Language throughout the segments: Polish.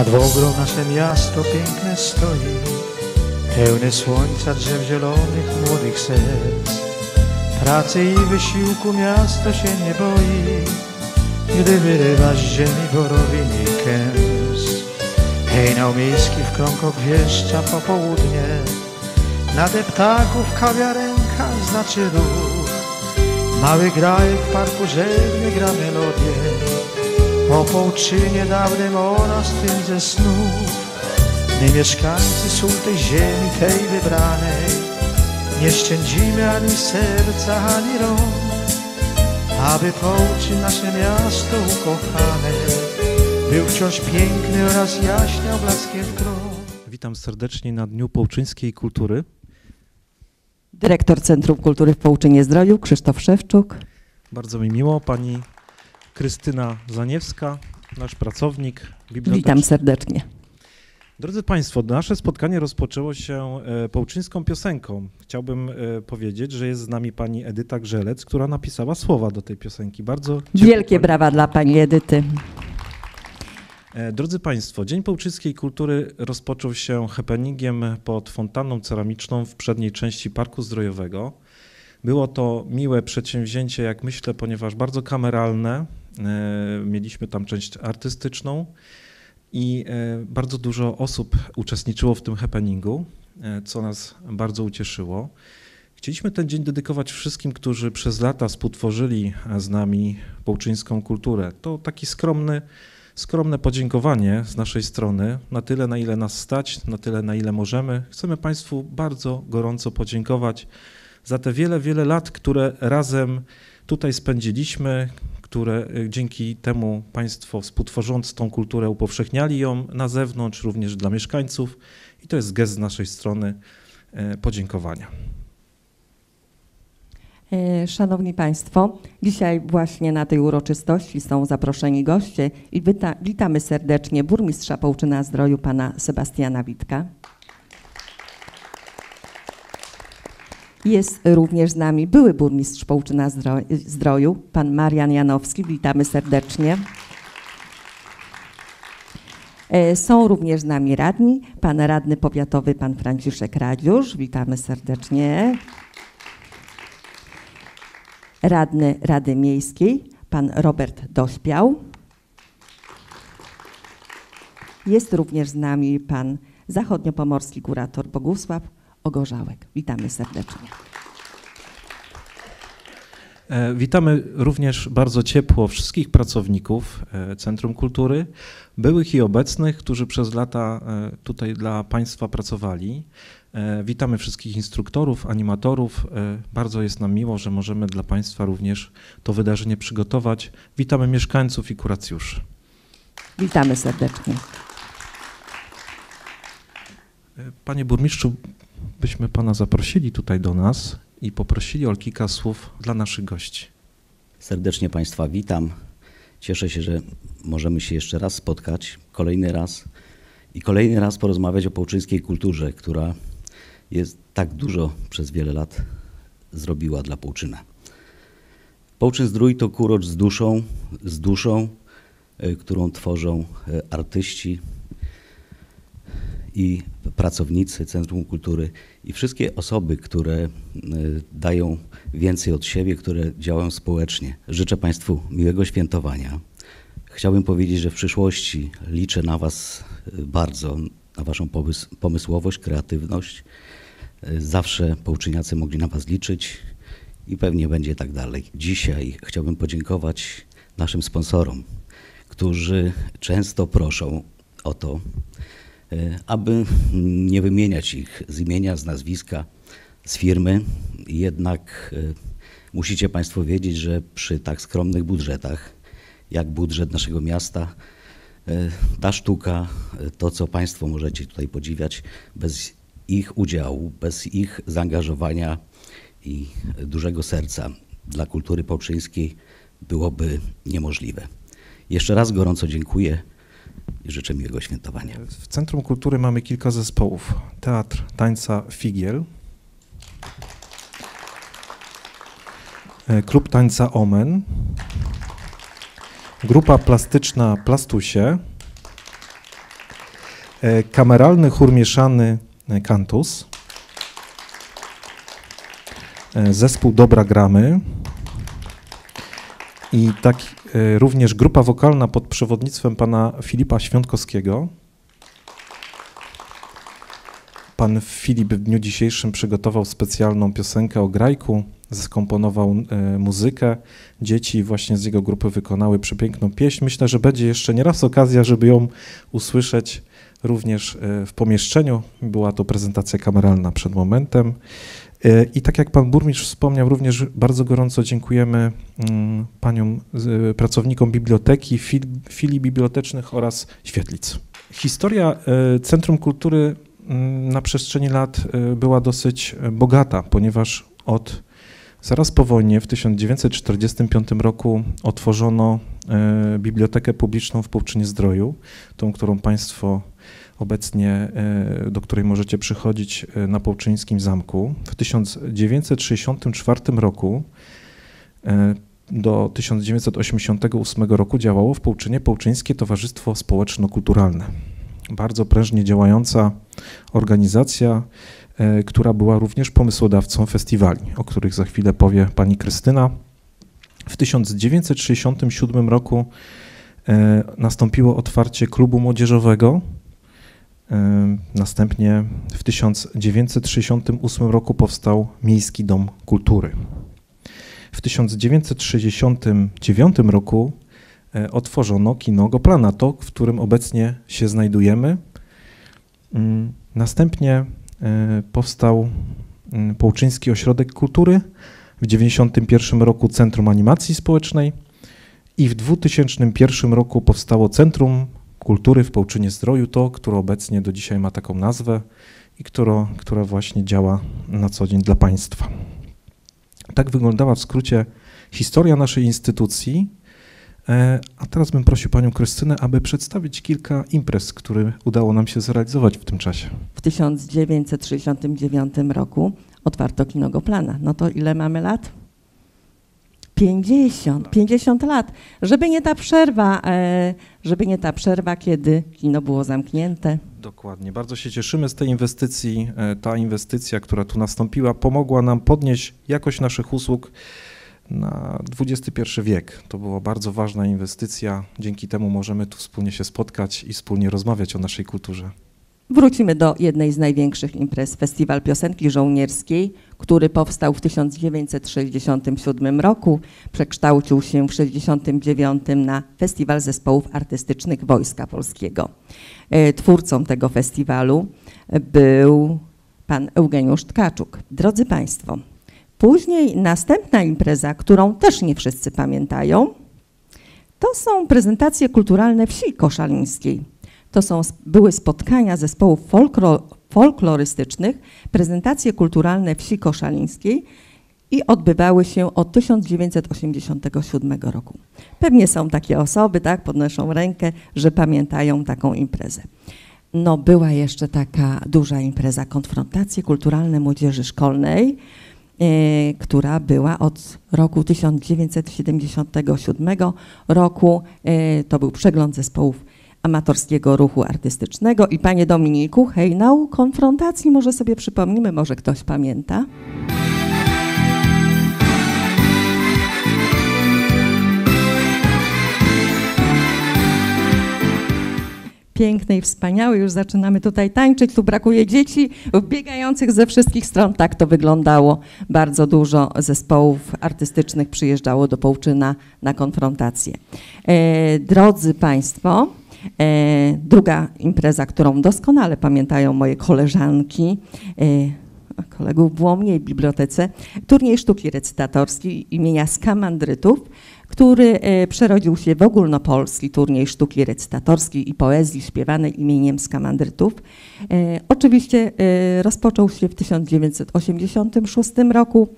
Nad Wągrą nasze miasto piękne stoi, pełne słońca, drzew zielonych, młodych serc. Pracy i wysiłku miasto się nie boi, gdy wyrywa z ziemi borowiny kęs. Hejnał miejski w krąg obwieszcza popołudnie, na deptaków kawiarenka znaczy ruch. Mały grajek w parku żegnie gra melodię, o połczynie dawnym oraz tym ze snów. My mieszkańcy sól tej ziemi, tej wybranej, nie szczędzimy ani serca, ani rąk, aby połczy nasze miasto ukochane, był wciąż piękny oraz jaśniał blaskiem krąg. Witam serdecznie na Dniu Połczyńskiej Kultury. Dyrektor Centrum Kultury w Połczynie Zdroju, Krzysztof Szewczuk. Bardzo mi miło, pani Krystyna Zaniewska, nasz pracownik biblioteczny. Witam serdecznie. Drodzy Państwo, nasze spotkanie rozpoczęło się e, połczyńską piosenką. Chciałbym e, powiedzieć, że jest z nami pani Edyta Grzelec, która napisała słowa do tej piosenki. Bardzo Wielkie pani- brawa dla pani Edyty. E, Drodzy Państwo, Dzień Połczyńskiej Kultury rozpoczął się happeningiem pod fontanną ceramiczną w przedniej części Parku Zdrojowego. Było to miłe przedsięwzięcie, jak myślę, ponieważ bardzo kameralne. E, Mieliśmy tam część artystyczną i e, bardzo dużo osób uczestniczyło w tym happeningu, e, co nas bardzo ucieszyło. Chcieliśmy ten dzień dedykować wszystkim, którzy przez lata współtworzyli z nami połczyńską kulturę. To taki skromny skromne podziękowanie z naszej strony na tyle, na ile nas stać, na tyle, na ile możemy. Chcemy Państwu bardzo gorąco podziękować za te wiele, wiele lat, które razem tutaj spędziliśmy, które y, dzięki temu Państwo współtworząc tą kulturę upowszechniali ją na zewnątrz, również dla mieszkańców i to jest gest z naszej strony e, podziękowania. E, Szanowni Państwo, dzisiaj właśnie na tej uroczystości są zaproszeni goście i wita, witamy serdecznie burmistrza Połczyna Zdroju, pana Sebastiana Witka. Jest również z nami były burmistrz Połczyna Zdro- Zdroju, pan Marian Janowski. Witamy serdecznie. E, Są również z nami radni, pan radny powiatowy, pan Franciszek Radziusz. Witamy serdecznie. Radny Rady Miejskiej, pan Robert Dośpiał. Jest również z nami pan zachodniopomorski kurator Bogusław Ogorzałek. Witamy serdecznie. E, Witamy również bardzo ciepło wszystkich pracowników e, Centrum Kultury, byłych i obecnych, którzy przez lata e, tutaj dla Państwa pracowali. Witamy wszystkich instruktorów, animatorów. Bardzo jest nam miło, że możemy dla Państwa również to wydarzenie przygotować. Witamy mieszkańców i kuracjuszy. Witamy serdecznie. Panie burmistrzu, byśmy Pana zaprosili tutaj do nas i poprosili o kilka słów dla naszych gości. Serdecznie Państwa witam. Cieszę się, że możemy się jeszcze raz spotkać, kolejny raz i kolejny raz porozmawiać o połczyńskiej kulturze, która jest tak dużo przez wiele lat zrobiła dla Połczyna. Połczyn Zdrój to kurocz z duszą, z duszą, e, którą tworzą e, artyści i pracownicy Centrum Kultury i wszystkie osoby, które e, dają więcej od siebie, które działają społecznie. Życzę Państwu miłego świętowania. Chciałbym powiedzieć, że w przyszłości liczę na Was e, bardzo, na Waszą pomys- pomysłowość, kreatywność. E, Zawsze połczyniacy mogli na Was liczyć i pewnie będzie tak dalej. Dzisiaj chciałbym podziękować naszym sponsorom, którzy często proszą o to, aby nie wymieniać ich z imienia, z nazwiska, z firmy. Jednak e, musicie Państwo wiedzieć, że przy tak skromnych budżetach, jak budżet naszego miasta, e, ta sztuka, e, to co Państwo możecie tutaj podziwiać, bez ich udziału, bez ich zaangażowania i dużego serca dla kultury połczyńskiej byłoby niemożliwe. Jeszcze raz gorąco dziękuję i życzę miłego świętowania. W Centrum Kultury mamy kilka zespołów. Teatr tańca Figiel, e, klub tańca Omen, grupa plastyczna Plastusie, e, kameralny chór mieszany Kantus, e, zespół Dobra Gramy i tak również grupa wokalna pod przewodnictwem pana Filipa Świątkowskiego. Pan Filip w dniu dzisiejszym przygotował specjalną piosenkę o grajku, skomponował e, muzykę. Dzieci właśnie z jego grupy wykonały przepiękną pieśń. Myślę, że będzie jeszcze nieraz okazja, żeby ją usłyszeć również e, w pomieszczeniu. Była to prezentacja kameralna przed momentem. E, I tak jak pan burmistrz wspomniał, również bardzo gorąco dziękujemy mm, paniom pracownikom biblioteki, filii bibliotecznych oraz świetlic. Historia Centrum Kultury mm, na przestrzeni lat była dosyć bogata, ponieważ od Zaraz po wojnie w 1945 roku otworzono e, Bibliotekę Publiczną w Połczynie Zdroju, tą, którą Państwo obecnie, e, do której możecie przychodzić e, na Połczyńskim Zamku. W 1964 roku do 1988 roku działało w Połczynie Połczyńskie Towarzystwo Społeczno-Kulturalne. Bardzo prężnie działająca organizacja, E, która była również pomysłodawcą festiwali, o których za chwilę powie pani Krystyna. W 1967 roku e, nastąpiło otwarcie klubu młodzieżowego. E, następnie w 1968 roku powstał Miejski Dom Kultury. W 1969 roku otworzono kino Goplana, to, w którym obecnie się znajdujemy. Następnie E, powstał Połczyński Ośrodek Kultury, w 1991 roku Centrum Animacji Społecznej i w 2001 roku powstało Centrum Kultury w Połczynie Zdroju, to, które obecnie do dzisiaj ma taką nazwę i która, która właśnie działa na co dzień dla państwa. Tak wyglądała w skrócie historia naszej instytucji, E, a teraz bym prosił panią Krystynę, aby przedstawić kilka imprez, które udało nam się zrealizować w tym czasie. W 1969 roku otwarto kino Goplana. No to ile mamy lat? 50, 50 lat. Żeby nie ta przerwa, e, żeby nie ta przerwa, kiedy kino było zamknięte. Dokładnie. Bardzo się cieszymy z tej inwestycji. E, ta inwestycja, która tu nastąpiła, pomogła nam podnieść jakość naszych usług na XXI wiek. To była bardzo ważna inwestycja. Dzięki temu możemy tu wspólnie się spotkać i wspólnie rozmawiać o naszej kulturze. Wrócimy do jednej z największych imprez, Festiwal Piosenki Żołnierskiej, który powstał w 1967 roku, przekształcił się w 1969 na Festiwal Zespołów Artystycznych Wojska Polskiego. E, twórcą tego festiwalu był pan Eugeniusz Tkaczuk. Drodzy Państwo, Później następna impreza, którą też nie wszyscy pamiętają, to są prezentacje kulturalne wsi koszalińskiej. To są, były spotkania zespołów folklo, folklorystycznych, prezentacje kulturalne wsi koszalińskiej i odbywały się od 1987 roku. Pewnie są takie osoby, tak, podnoszą rękę, że pamiętają taką imprezę. No była jeszcze taka duża impreza, konfrontacje kulturalne młodzieży szkolnej, E, która była od roku 1977 roku. E, to był przegląd zespołów amatorskiego ruchu artystycznego. I panie Dominiku, hejnał konfrontacji, może sobie przypomnimy, może ktoś pamięta? pięknej, wspaniałej, już zaczynamy tutaj tańczyć, tu brakuje dzieci biegających ze wszystkich stron. Tak to wyglądało. Bardzo dużo zespołów artystycznych przyjeżdżało do Połczyna na konfrontację. E, drodzy Państwo, druga impreza, którą doskonale pamiętają moje koleżanki, kolegów w Łomniej Bibliotece, turniej sztuki recytatorskiej imienia Skamandrytów, który e, przerodził się w ogólnopolski turniej sztuki recytatorskiej i poezji śpiewanej imieniem Skamandrytów. E, oczywiście e, rozpoczął się w 1986 roku.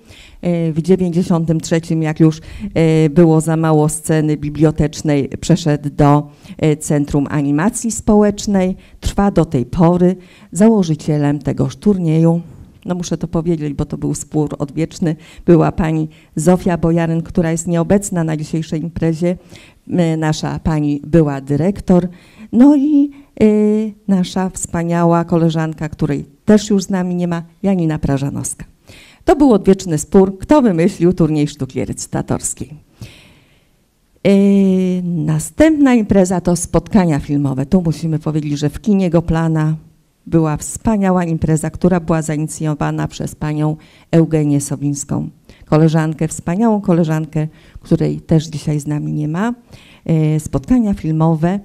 W 1993, jak już było za mało sceny bibliotecznej, przeszedł do Centrum Animacji Społecznej. Trwa do tej pory. Założycielem tegoż turnieju no muszę to powiedzieć, bo to był spór odwieczny, była pani Zofia Bojaryn, która jest nieobecna na dzisiejszej imprezie, nasza pani była dyrektor, no i y, nasza wspaniała koleżanka, której też już z nami nie ma, Janina Prażanowska. To był odwieczny spór, kto wymyślił turniej sztuki recytatorskiej. Yy, następna impreza to spotkania filmowe. Tu musimy powiedzieć, że w kinie Goplana była wspaniała impreza, która była zainicjowana przez panią Eugenię Sowińską, koleżankę, wspaniałą koleżankę, której też dzisiaj z nami nie ma. Yy, spotkania filmowe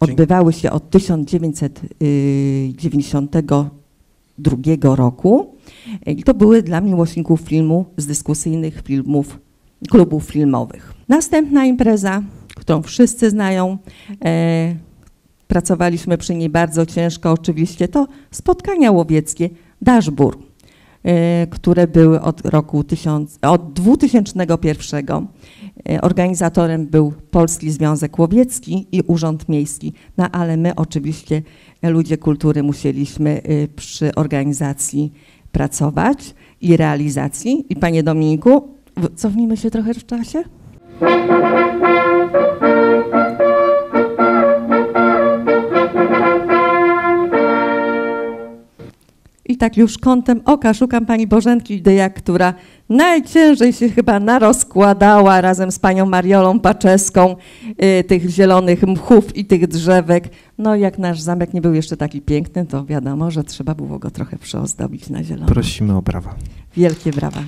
odbywały się od 1992 roku i to były dla miłośników filmu z dyskusyjnych filmów, klubów filmowych. Następna impreza, którą wszyscy znają, e, pracowaliśmy przy niej bardzo ciężko oczywiście, to spotkania łowieckie Daszbur, e, które były od roku 1000, od 2001. E, Organizatorem był Polski Związek Łowiecki i Urząd Miejski, no ale my oczywiście, e, ludzie kultury, musieliśmy przy organizacji pracować i realizacji. I panie Dominiku, cofnijmy się trochę w czasie. I tak już kątem oka szukam pani Bożenki Dyja, która najciężej się chyba narozkładała razem z panią Mariolą Paczeską y, tych zielonych mchów i tych drzewek. No jak nasz zamek nie był jeszcze taki piękny, to wiadomo, że trzeba było go trochę przyozdobić na zielono. Prosimy o brawa. Wielkie brawa.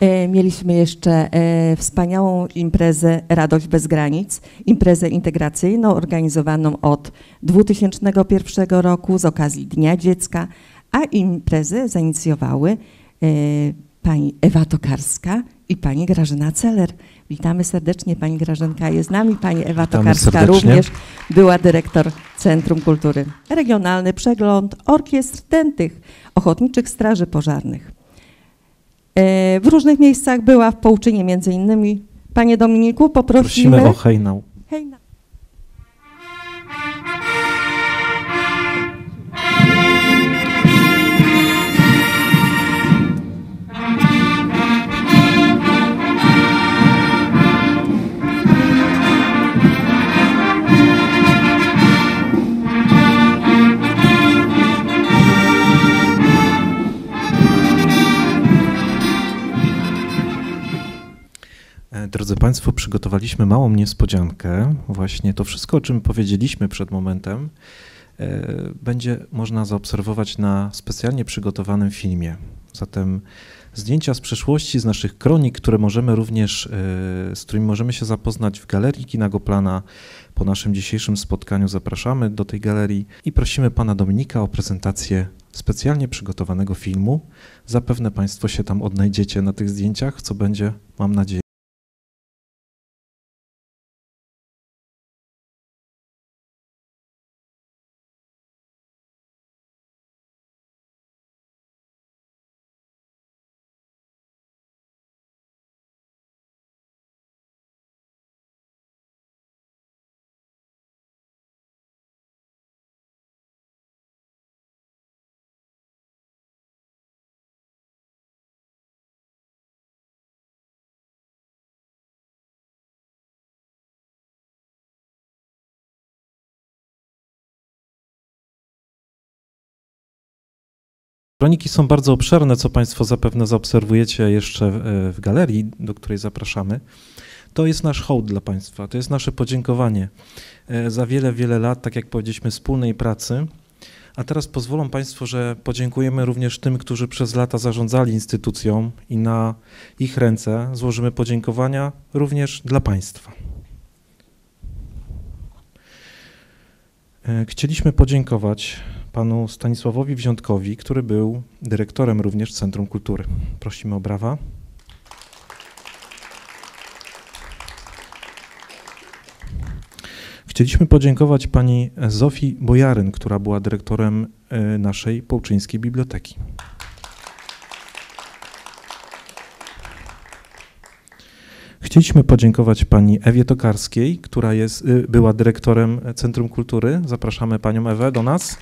E, Mieliśmy jeszcze e, wspaniałą imprezę Radość bez granic, imprezę integracyjną organizowaną od 2001 roku z okazji Dnia Dziecka, a imprezę zainicjowały e, pani Ewa Tokarska i pani Grażyna Celer. Witamy serdecznie, pani Grażynka jest z nami, pani Ewa Witamy Tokarska serdecznie. również była dyrektor Centrum Kultury. Regionalny przegląd orkiestr tętych Ochotniczych Straży Pożarnych. E, W różnych miejscach była, w Połczynie między innymi. Panie Dominiku, poprosimy. Prosimy o hejnał. Hej, Drodzy Państwo, przygotowaliśmy małą niespodziankę. Właśnie to wszystko, o czym powiedzieliśmy przed momentem, e, będzie można zaobserwować na specjalnie przygotowanym filmie. Zatem zdjęcia z przeszłości, z naszych kronik, które możemy również, e, z którymi możemy się zapoznać w Galerii Kina Goplana. Po naszym dzisiejszym spotkaniu zapraszamy do tej galerii i prosimy Pana Dominika o prezentację specjalnie przygotowanego filmu. Zapewne Państwo się tam odnajdziecie na tych zdjęciach, co będzie, mam nadzieję, Kroniki są bardzo obszerne, co Państwo zapewne zaobserwujecie jeszcze e, w galerii, do której zapraszamy. To jest nasz hołd dla Państwa, to jest nasze podziękowanie e, za wiele, wiele lat, tak jak powiedzieliśmy, wspólnej pracy. A teraz pozwolą Państwo, że podziękujemy również tym, którzy przez lata zarządzali instytucją i na ich ręce złożymy podziękowania również dla Państwa. E, Chcieliśmy podziękować panu Stanisławowi Wziątkowi, który był dyrektorem również Centrum Kultury. Prosimy o brawa. Chcieliśmy podziękować pani Zofii Bojaryn, która była dyrektorem e, naszej Połczyńskiej Biblioteki. Chcieliśmy podziękować pani Ewie Tokarskiej, która jest, y, była dyrektorem Centrum Kultury. Zapraszamy panią Ewę do nas.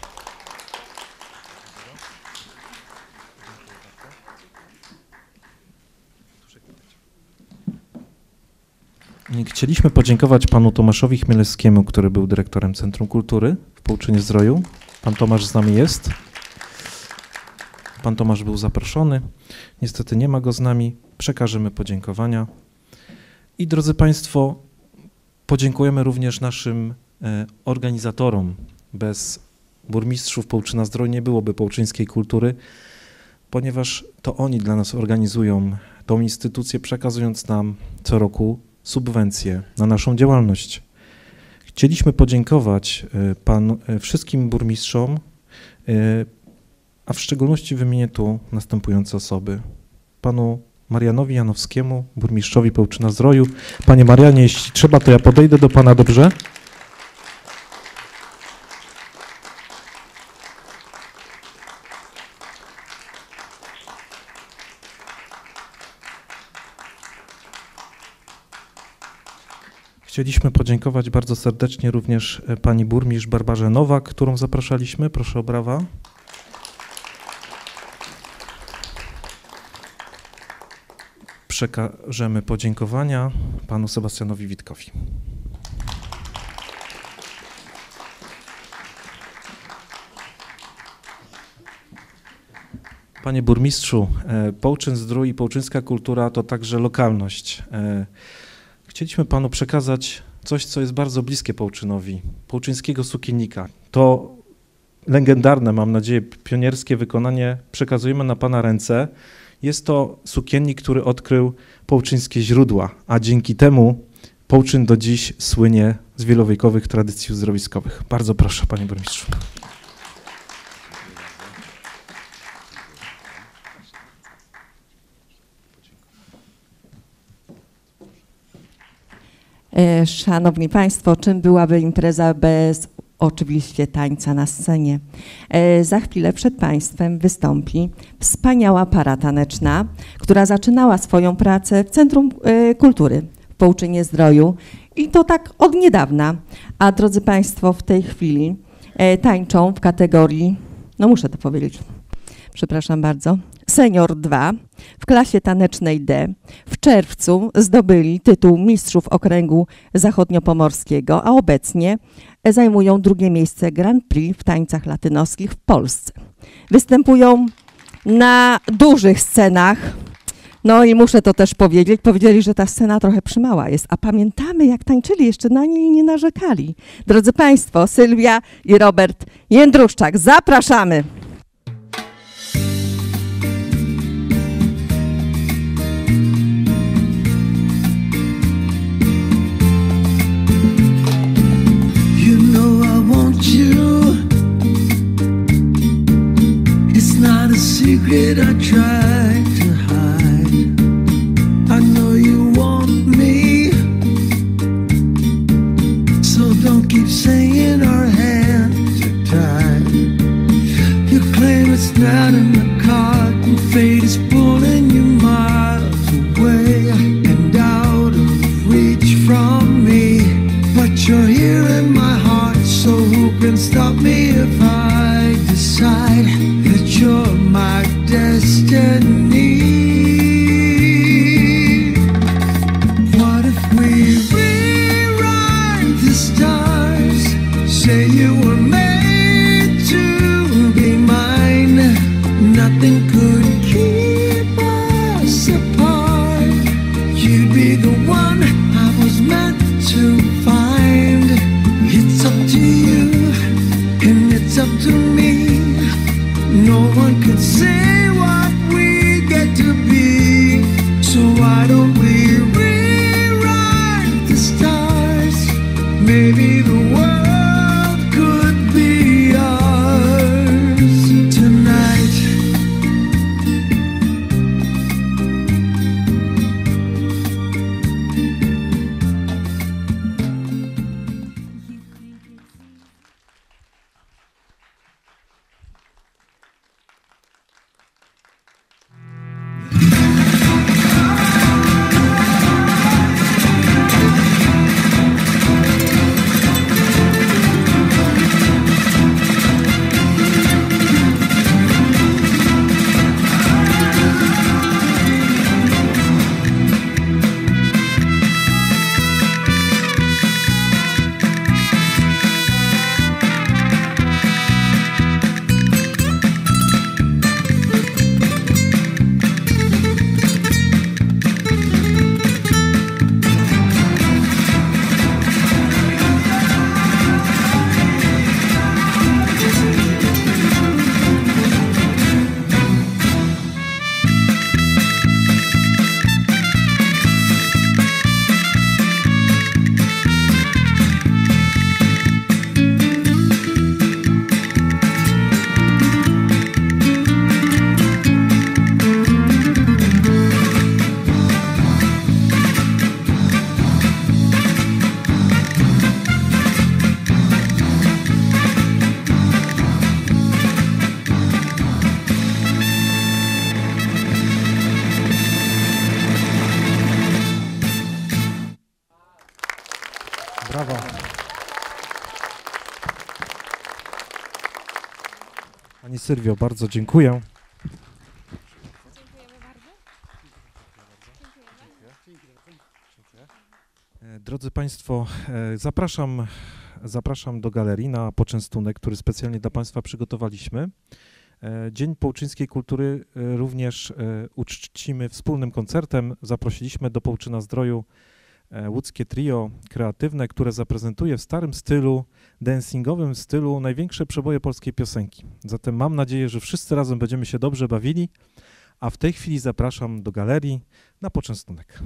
Chcieliśmy podziękować panu Tomaszowi Chmielewskiemu, który był dyrektorem Centrum Kultury w Połczynie Zdroju. Pan Tomasz z nami jest. Pan Tomasz był zaproszony. Niestety nie ma go z nami. Przekażemy podziękowania. I drodzy Państwo, podziękujemy również naszym e, organizatorom. Bez burmistrzów Połczyna Zdroju nie byłoby połczyńskiej kultury, ponieważ to oni dla nas organizują tą instytucję, przekazując nam co roku subwencje na naszą działalność. Chcieliśmy podziękować e, pan, e, wszystkim burmistrzom, a w szczególności wymienię tu następujące osoby. Panu Marianowi Janowskiemu, burmistrzowi Pełczyna Zdroju. Panie Marianie, jeśli trzeba, to ja podejdę do pana, dobrze? Chcieliśmy podziękować bardzo serdecznie również e, pani burmistrz Barbarze Nowak, którą zapraszaliśmy. Proszę o brawa. Przekażemy podziękowania panu Sebastianowi Witkowi. Panie burmistrzu, e, Połczyn Zdrój i połczyńska kultura to także lokalność. Chcieliśmy panu przekazać coś, co jest bardzo bliskie Połczynowi, połczyńskiego sukiennika. To legendarne, mam nadzieję, pionierskie wykonanie przekazujemy na pana ręce. Jest to sukiennik, który odkrył połczyńskie źródła, a dzięki temu Połczyn do dziś słynie z wielowiekowych tradycji uzdrowiskowych. Bardzo proszę, panie burmistrzu. Szanowni Państwo, czym byłaby impreza bez oczywiście tańca na scenie? E, za chwilę przed Państwem wystąpi wspaniała para taneczna, która zaczynała swoją pracę w Centrum e, Kultury w Połczynie Zdroju i to tak od niedawna. A drodzy Państwo, w tej chwili tańczą w kategorii, no muszę to powiedzieć, przepraszam bardzo, Senior 2 w klasie tanecznej D w czerwcu zdobyli tytuł mistrzów okręgu zachodniopomorskiego, a obecnie zajmują drugie miejsce Grand Prix w tańcach latynoskich w Polsce. Występują na dużych scenach. No i muszę to też powiedzieć, powiedzieli, że ta scena trochę przymała jest, a pamiętamy jak tańczyli, jeszcze na niej nie narzekali. Drodzy Państwo, Sylwia i Robert Jędruszczak, zapraszamy! Sylwio, bardzo dziękuję. E, Drodzy Państwo, e, zapraszam, zapraszam do galerii na poczęstunek, który specjalnie dla Państwa przygotowaliśmy. E, Dzień Połczyńskiej Kultury również uczcimy wspólnym koncertem. Zaprosiliśmy do Połczyna Zdroju łódzkie trio kreatywne, które zaprezentuje w starym stylu, dancingowym stylu największe przeboje polskiej piosenki. Zatem mam nadzieję, że wszyscy razem będziemy się dobrze bawili, a w tej chwili zapraszam do galerii na poczęstunek.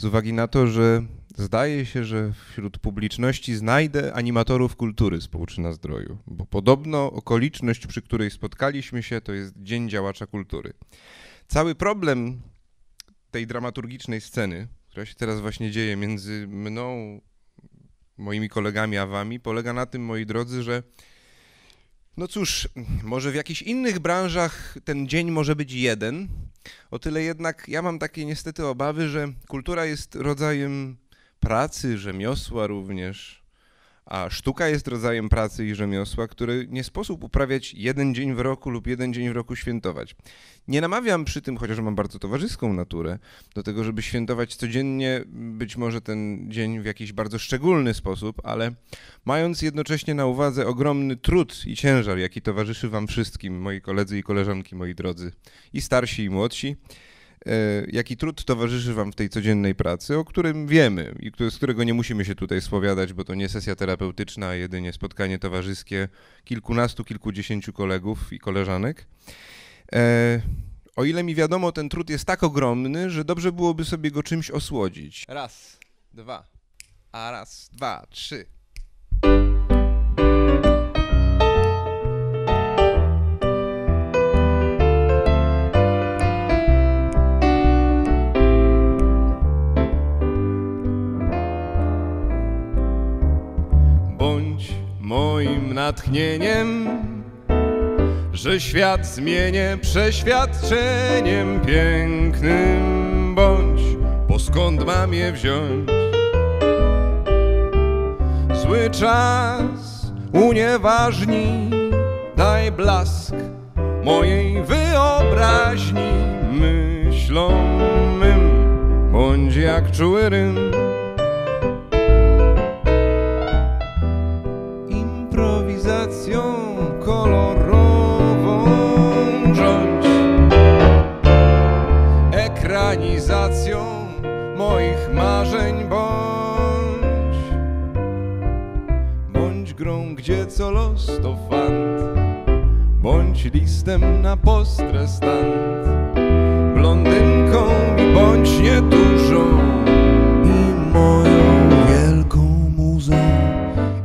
Z uwagi na to, że zdaje się, że wśród publiczności znajdę animatorów kultury z Połczyna Zdroju, bo podobno okoliczność, przy której spotkaliśmy się, to jest Dzień Działacza Kultury. Cały problem tej dramaturgicznej sceny, która się teraz właśnie dzieje między mną, moimi kolegami, a wami, polega na tym, moi drodzy, że no cóż, może w jakichś innych branżach ten dzień może być jeden, o tyle jednak ja mam takie niestety obawy, że kultura jest rodzajem pracy, rzemiosła również, a sztuka jest rodzajem pracy i rzemiosła, który nie sposób uprawiać jeden dzień w roku lub jeden dzień w roku świętować. Nie namawiam przy tym, chociaż mam bardzo towarzyską naturę, do tego, żeby świętować codziennie być może ten dzień w jakiś bardzo szczególny sposób, ale mając jednocześnie na uwadze ogromny trud i ciężar, jaki towarzyszy wam wszystkim, moi koledzy i koleżanki, moi drodzy, i starsi, i młodsi, jaki trud towarzyszy wam w tej codziennej pracy, o którym wiemy i z którego nie musimy się tutaj spowiadać, bo to nie sesja terapeutyczna, a jedynie spotkanie towarzyskie kilkunastu, kilkudziesięciu kolegów i koleżanek. E, o ile mi wiadomo, ten trud jest tak ogromny, że dobrze byłoby sobie go czymś osłodzić. Raz, dwa, a raz, dwa, trzy. Moim natchnieniem, że świat zmienię przeświadczeniem pięknym. Bądź, bo skąd mam je wziąć? Zły czas unieważni, daj blask mojej wyobraźni myślom mym. Bądź jak czuły rym. Los to fant. Bądź listem na postrestant blondynką i bądź niedużą. I moją wielką muzą.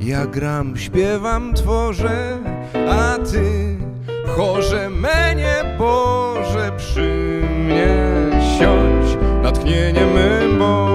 Ja gram, śpiewam, tworzę, a ty chorze mnie Boże przy mnie siądź, natchnienie mym bądź.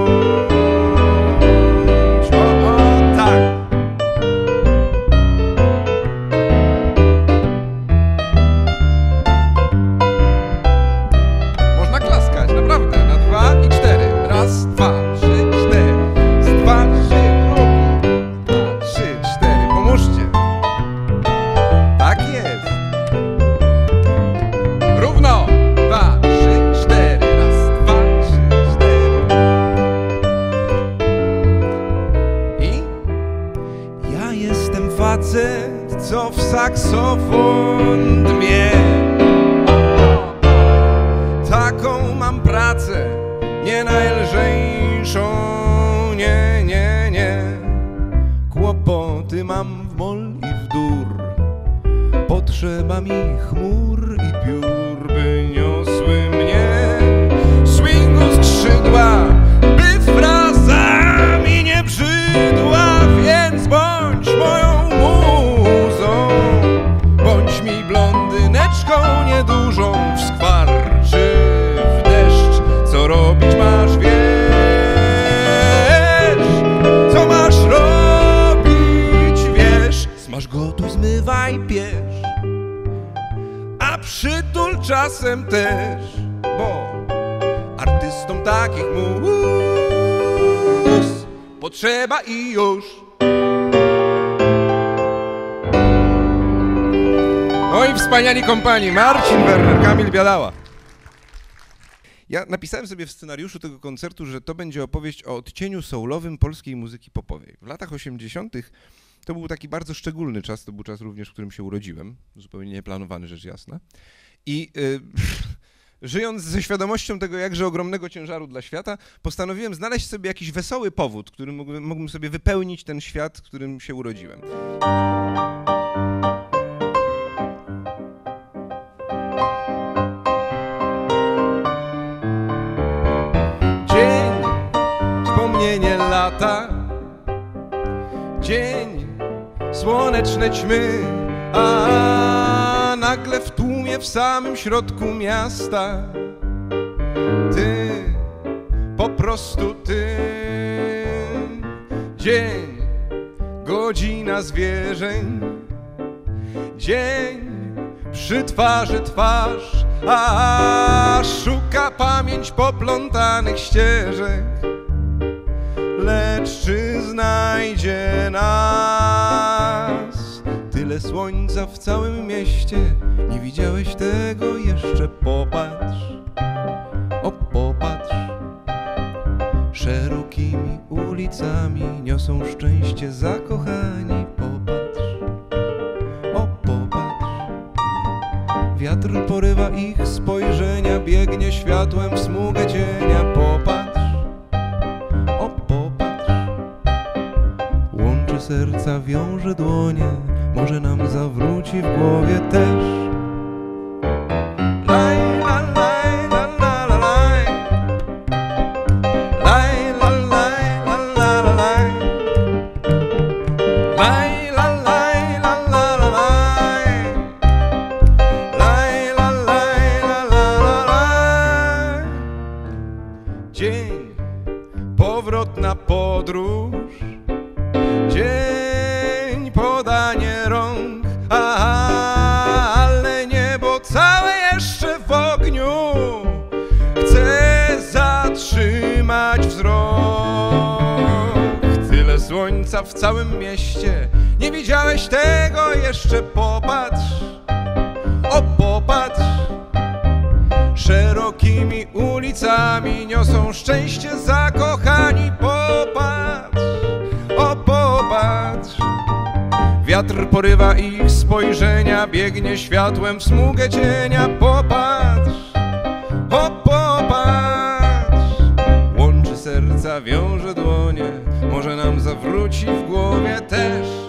I wspaniali kompanii, Marcin Werner, Kamil Bialała. Ja napisałem sobie w scenariuszu tego koncertu, że to będzie opowieść o odcieniu soulowym polskiej muzyki popowej. W latach 80. to był taki bardzo szczególny czas, to był czas również, w którym się urodziłem, zupełnie nieplanowany, rzecz jasna. I y, żyjąc ze świadomością tego jakże ogromnego ciężaru dla świata, postanowiłem znaleźć sobie jakiś wesoły powód, którym mógłbym, mógłbym sobie wypełnić ten świat, w którym się urodziłem. Słoneczne ćmy, a nagle w tłumie w samym środku miasta ty, po prostu ty. Dzień, godzina zwierzeń, dzień przy twarzy twarz, a szuka pamięć poplątanych ścieżek. Lecz czy znajdzie nas? Słońca w całym mieście, nie widziałeś tego całym mieście. Nie widziałeś tego jeszcze, popatrz. O, popatrz. Szerokimi ulicami niosą szczęście zakochani, popatrz. O, popatrz. Wiatr porywa ich spojrzenia, biegnie światłem w smugę cienia, popatrz. Zawróci w głowie też.